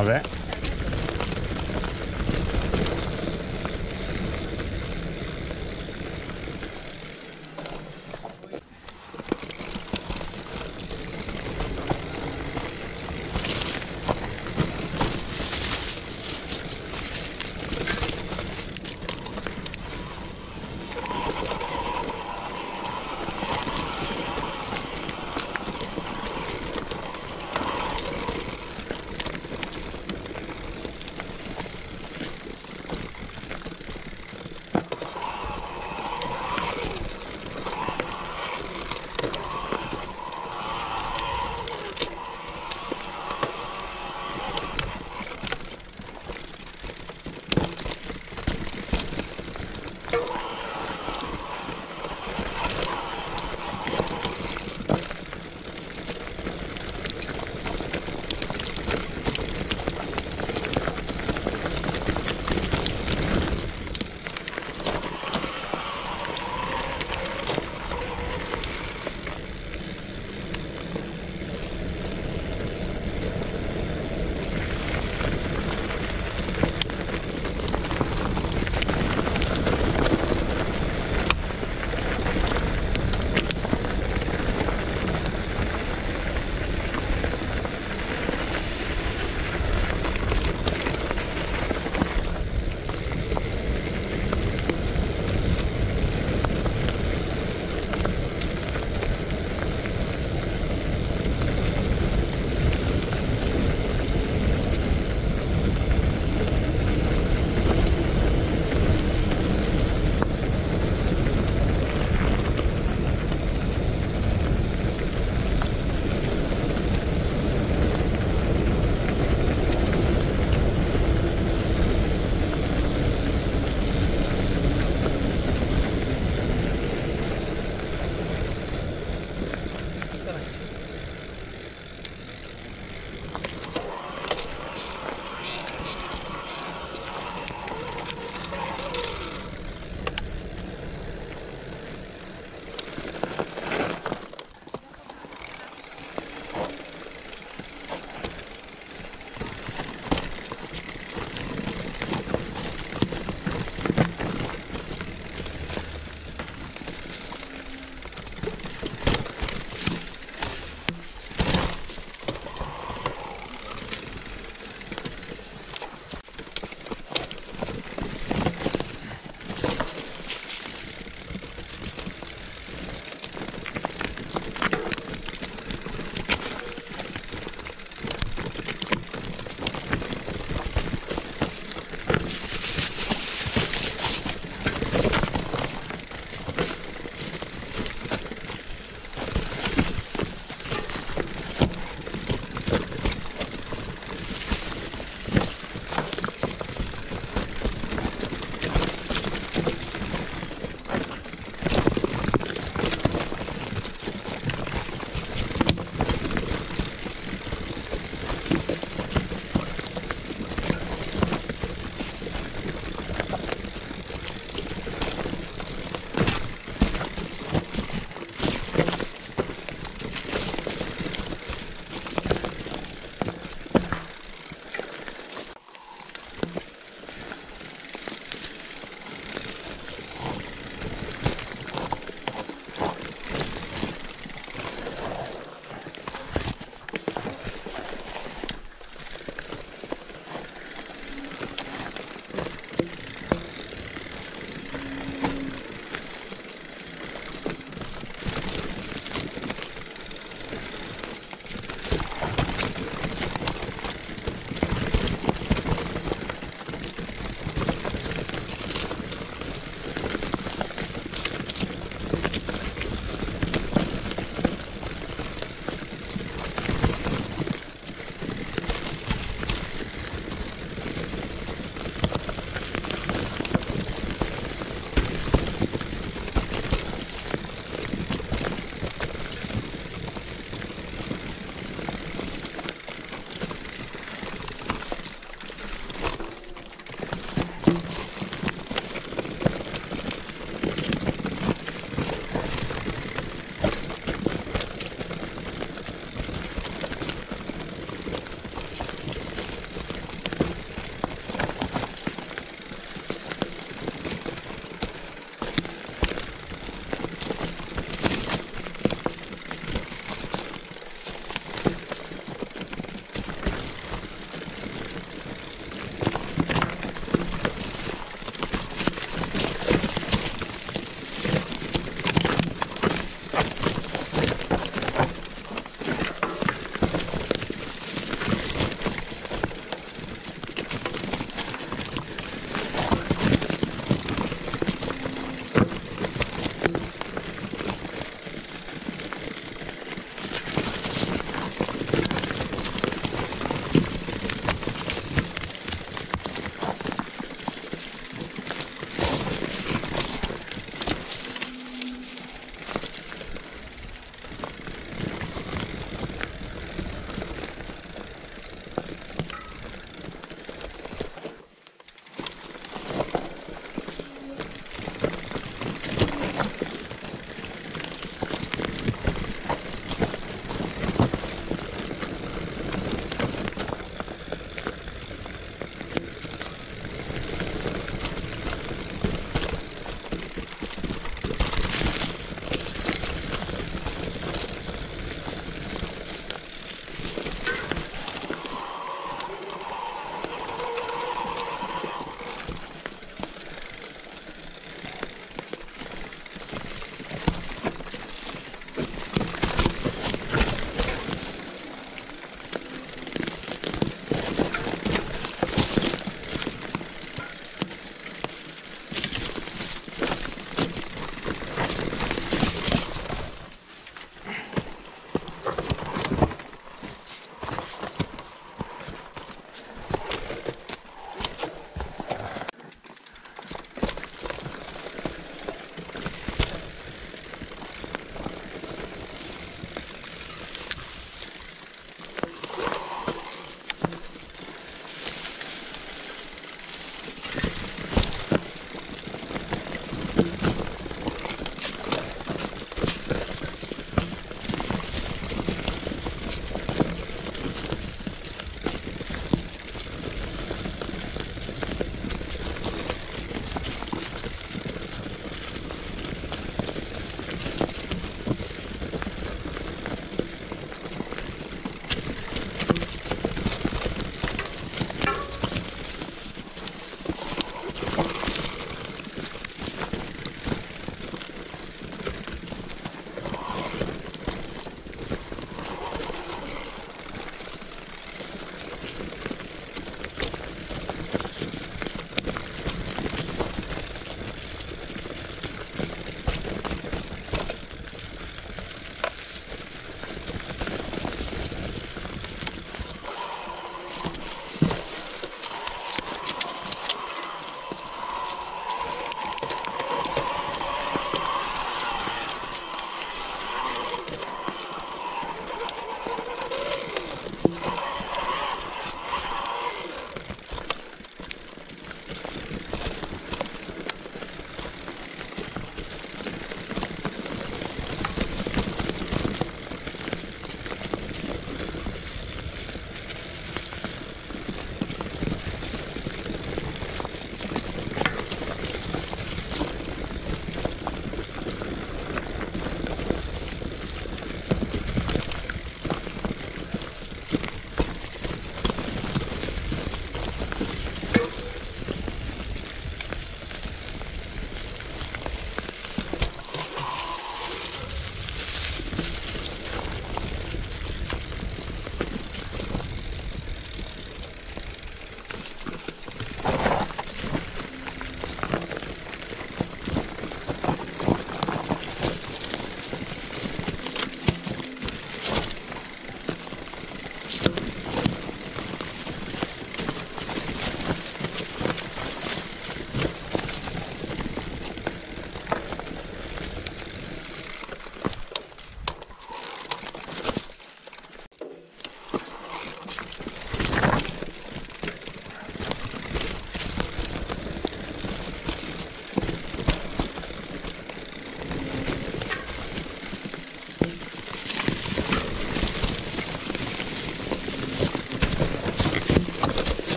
Vabbè.